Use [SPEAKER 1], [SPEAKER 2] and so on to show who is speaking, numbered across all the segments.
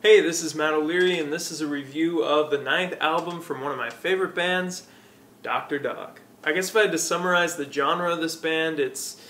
[SPEAKER 1] Hey, this is Matt O'Leary, and this is a review of the ninth album from one of my favorite bands, Dr. Dog. I guess if I had to summarize the genre of this band, it's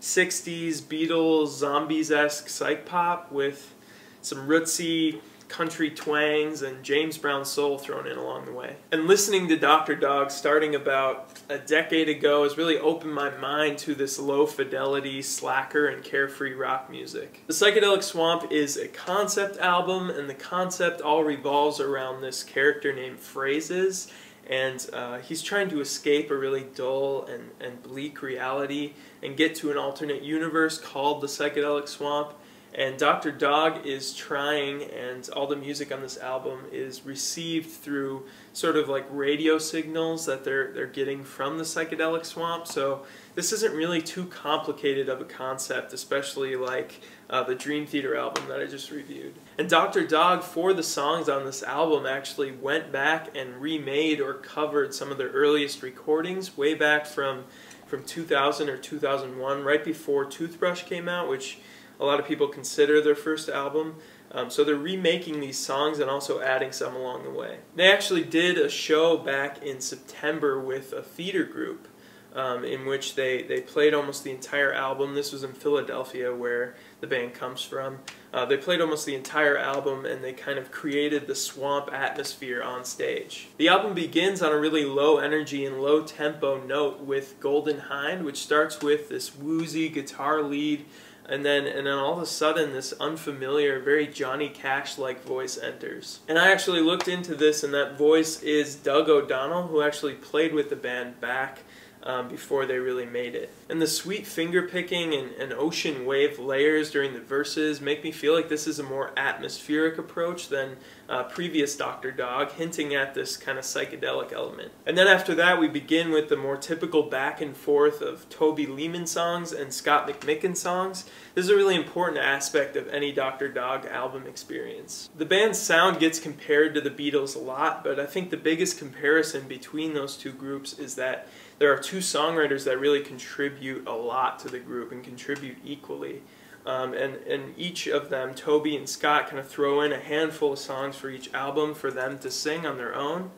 [SPEAKER 1] 60s Beatles, zombies-esque psych pop with some rootsy country twangs and James Brown soul thrown in along the way. And listening to Dr. Dog starting about a decade ago has really opened my mind to this low fidelity, slacker, and carefree rock music. The Psychedelic Swamp is a concept album, and the concept all revolves around this character named Phrases and uh, he's trying to escape a really dull and, and bleak reality and get to an alternate universe called the Psychedelic Swamp. And Dr. Dog is trying, and all the music on this album is received through sort of like radio signals that they're, they're getting from the psychedelic swamp. So this isn't really too complicated of a concept, especially like uh, the Dream Theater album that I just reviewed. And Dr. Dog, for the songs on this album, actually went back and remade or covered some of their earliest recordings way back from, from 2000 or 2001, right before Toothbrush came out, which a lot of people consider their first album. Um, so they're remaking these songs and also adding some along the way. They actually did a show back in September with a theater group um, in which they, they played almost the entire album. This was in Philadelphia where the band comes from. Uh, they played almost the entire album and they kind of created the swamp atmosphere on stage. The album begins on a really low energy and low tempo note with Golden Hind, which starts with this woozy guitar lead and then and then all of a sudden this unfamiliar very johnny cash like voice enters and i actually looked into this and that voice is doug o'donnell who actually played with the band back um, before they really made it. And the sweet finger picking and, and, ocean wave layers during the verses make me feel like this is a more atmospheric approach than uh, previous Dr. Dog, hinting at this kind of psychedelic element. And then after that, we begin with the more typical back and forth of Toby Leaman songs and Scott McMicken songs. This is a really important aspect of any Dr. Dog album experience. The band's sound gets compared to the Beatles a lot, but I think the biggest comparison between those two groups is that there are two songwriters that really contribute a lot to the group and contribute equally. Um, and, and each of them, Toby and Scott, kind of throw in a handful of songs for each album for them to sing on their own.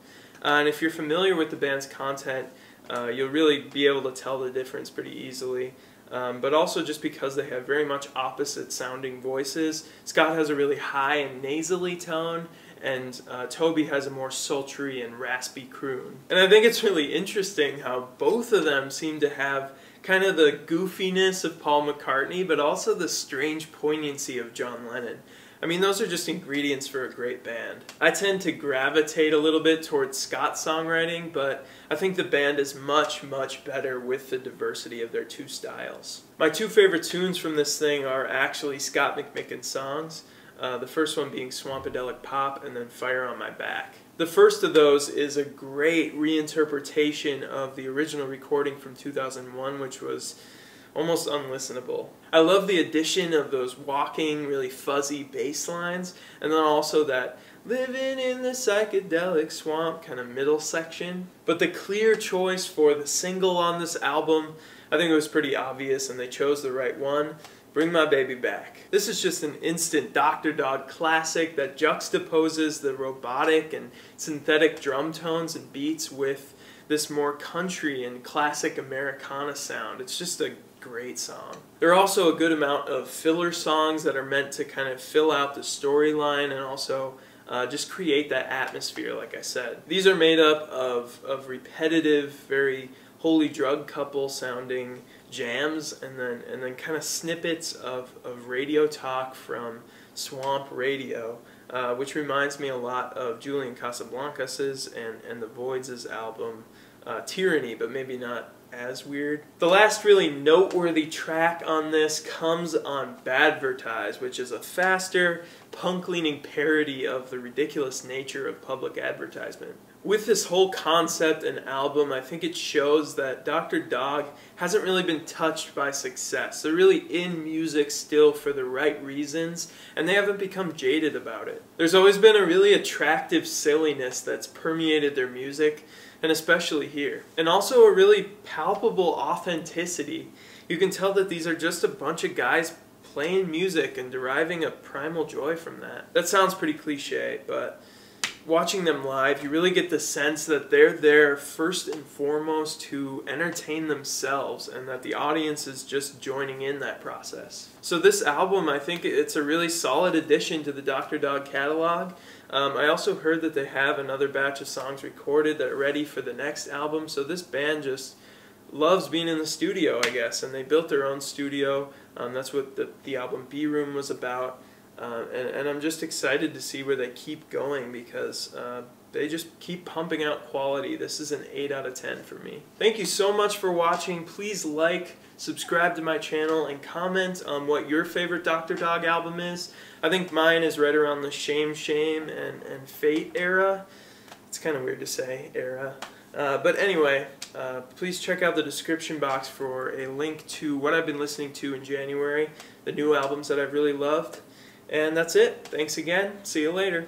[SPEAKER 1] Uh, and if you're familiar with the band's content, uh, you'll really be able to tell the difference pretty easily. Um, but also just because they have very much opposite sounding voices. Scott has a really high and nasally tone, and uh, Toby has a more sultry and raspy croon. And I think it's really interesting how both of them seem to have kind of the goofiness of Paul McCartney, but also the strange poignancy of John Lennon. I mean, those are just ingredients for a great band. I tend to gravitate a little bit towards Scott's songwriting, but I think the band is much, much better with the diversity of their two styles. My two favorite tunes from this thing are actually Scott McMicken's songs. Uh, the first one being Swampedelic Pop and then Fire on My Back. The first of those is a great reinterpretation of the original recording from 2001, which was almost unlistenable. I love the addition of those walking, really fuzzy bass lines, and then also that living in the psychedelic swamp kind of middle section. But the clear choice for the single on this album, I think it was pretty obvious, and they chose the right one. Bring My Baby Back. This is just an instant Dr. Dog classic that juxtaposes the robotic and synthetic drum tones and beats with this more country and classic Americana sound. It's just a great song. There are also a good amount of filler songs that are meant to kind of fill out the storyline and also uh, just create that atmosphere, like I said. These are made up of, of repetitive, very holy drug couple sounding jams and then and then kind of snippets of, of radio talk from Swamp Radio, uh, which reminds me a lot of Julian Casablancas's and, and the Voidz' album uh, Tyranny, but maybe not as weird. The last really noteworthy track on this comes on Badvertise, which is a faster, punk-leaning parody of the ridiculous nature of public advertisement. With this whole concept and album, I think it shows that Dr. Dog hasn't really been touched by success. They're really in music still for the right reasons, and they haven't become jaded about it. There's always been a really attractive silliness that's permeated their music, and especially here. And also a really palpable authenticity. You can tell that these are just a bunch of guys playing music and deriving a primal joy from that. That sounds pretty cliche, but watching them live, you really get the sense that they're there first and foremost to entertain themselves and that the audience is just joining in that process. So this album, I think it's a really solid addition to the Dr. Dog catalog. Um, I also heard that they have another batch of songs recorded that are ready for the next album, so this band just loves being in the studio, I guess, and they built their own studio. Um, that's what the, the album B Room was about. Uh, and, and, I'm just excited to see where they keep going because uh, they just keep pumping out quality. This is an 8 out of 10 for me. Thank you so much for watching. Please like, subscribe to my channel, and comment on what your favorite Dr. Dog album is. I think mine is right around the Shame Shame and, and Fate era. It's kind of weird to say, era. Uh, but anyway, uh, please check out the description box for a link to what I've been listening to in January, the new albums that I've really loved. And that's it. Thanks again. See you later.